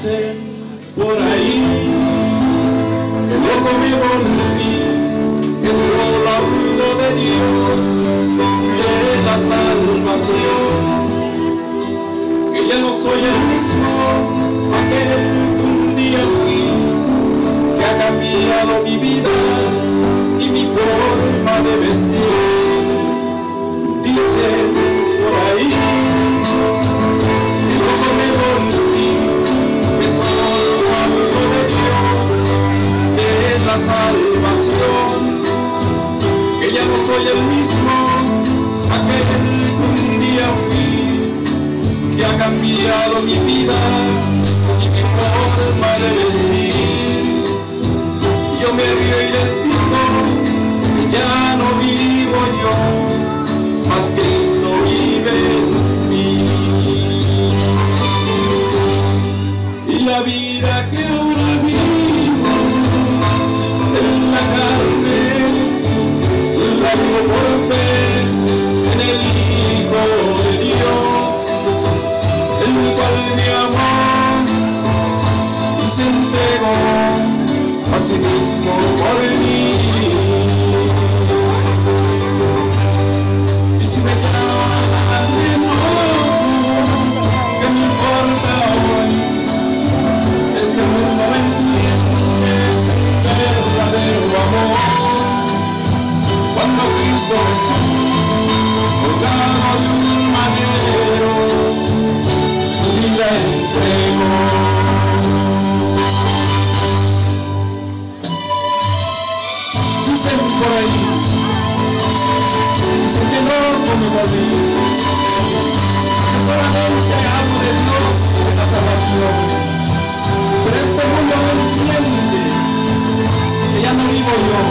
por ahí que loco me volví, que solo hablo de Dios, de la salvación, que ya no soy el mismo, aquel que un día fui, que ha cambiado mi vida y mi forma de vestir. Soy el mismo, sí mismo por mí. Y si me llaman de nuevo, ¿qué me importa hoy? Este mundo me entiende verdadero amor. Cuando Cristo Jesús, colgado de un madero, su vida. Volví, que solamente hablo de Dios y de la salvación. Pero este mundo no entiende que ya no vivo yo,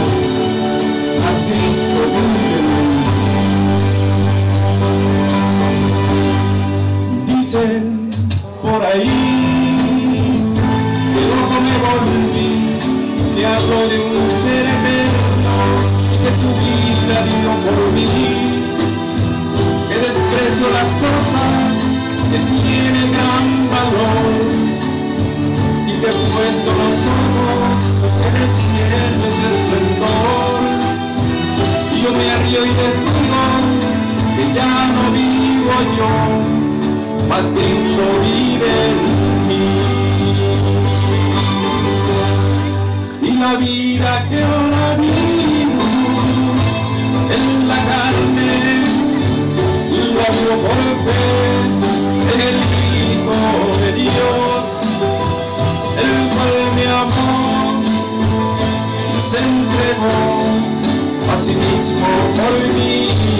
mas Cristo vive en mí. Dicen por ahí que loco me volví, que hablo de un ser eterno y que su vida dio por mí, desprecio las cosas que tienen gran valor y que he puesto los ojos en el cielo ese esplendor. Y yo me río y digo que ya no vivo yo, mas Cristo vive en mí. Y la vida que ahora vivo Asimismo volví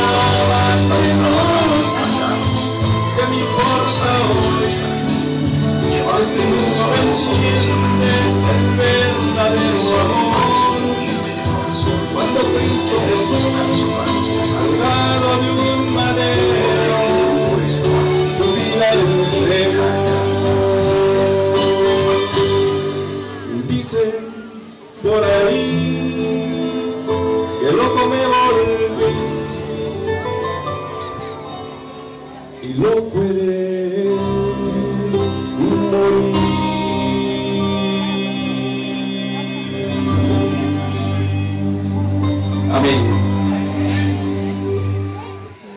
y lo puede